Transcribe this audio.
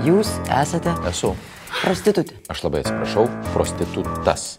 Jūs esate Esu. prostitutė. Aš labai atsiprašau, prostitutas.